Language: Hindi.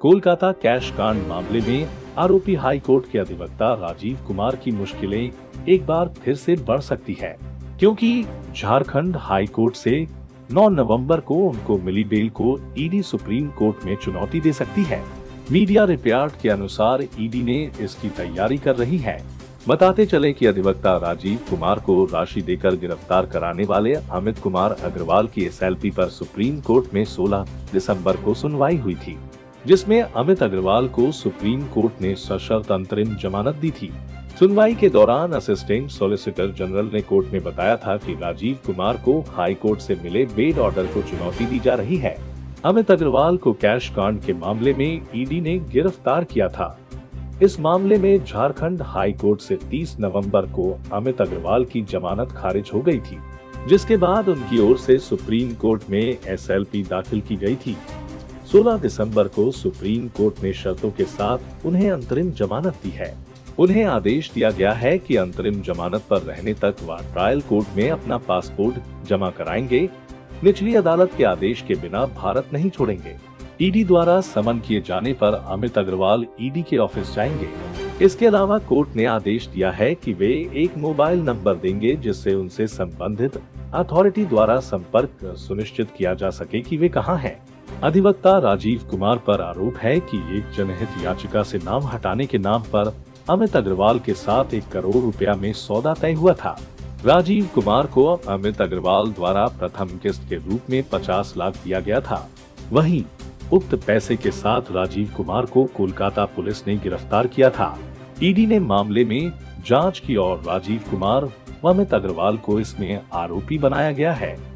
कोलकाता कैश कांड मामले में आरोपी हाई कोर्ट के अधिवक्ता राजीव कुमार की मुश्किलें एक बार फिर से बढ़ सकती है, क्योंकि झारखंड हाई कोर्ट से 9 नवंबर को उनको मिली बेल को ईडी सुप्रीम कोर्ट में चुनौती दे सकती है। मीडिया रिपोर्ट के अनुसार ईडी ने इसकी तैयारी कर रही है। बताते चले कि अधिवक्ता राजीव कुमार को राशि देकर गिरफ़्तार कराने वाले अमित कुमार अग्रवाल की एसएलपी पर सुप्रीम कोर्ट में 16 दिसंबर को सुनवाई हुई थी। जिसमें अमित अग्रवाल को सुप्रीम कोर्ट ने सशर्त अंतरिम जमानत दी थी। सुनवाई के दौरान असिस्टेंट सॉलिसिटर जनरल ने कोर्ट में बताया था कि राजीव कुमार को हाई कोर्ट से मिले बेल ऑर्डर को चुनौती दी जा रही है। अमित अग्रवाल को कैश कांड के मामले में ईडी ने गिरफ़्तार किया था। इस मामले में झारखंड हाई कोर्ट से 30 नवंबर को अमित अग्रवाल की जमानत खारिज हो गई थी, जिसके बाद उनकी ओर से सुप्रीम कोर्ट में एसएलपी दाखिल की गई थी। 16 दिसंबर को सुप्रीम कोर्ट ने शर्तों के साथ उन्हें अंतरिम जमानत दी है। उन्हें आदेश दिया गया है कि अंतरिम जमानत पर रहने तक वह ट्रायल कोर्ट में अपना पासपोर्ट जमा कराएँगे। निचली अदालत के आदेश के बिना भारत नहीं छोड़ेंगे। ईडी द्वारा समन किए जाने पर अमित अग्रवाल ईडी के ऑफ़िस जाएँगे। इसके अलावा कोर्ट ने आदेश दिया है कि वे एक मोबाइल नंबर देंगे जिससे उनसे संबंधित अथॉरिटी द्वारा संपर्क सुनिश्चित किया जा सके कि वे कहाँ हैं। अधिवक्ता राजीव कुमार पर आरोप है कि एक जनहित याचिका से नाम हटाने के नाम पर अमित अग्रवाल के साथ एक करोड़ रुपया में सौदा तय हुआ था। राजीव कुमार को अमित अग्रवाल द्वारा प्रथम किस्त के रूप में 50 लाख दिया गया था। वहीं उक्त पैसे के साथ राजीव कुमार को कोलकाता पुलिस ने गिरफ़्तार किया था। ईडी ने मामले में जाँच की और राजीव कुमार व अमित अग्रवाल को इसमें आरोपी बनाया गया है।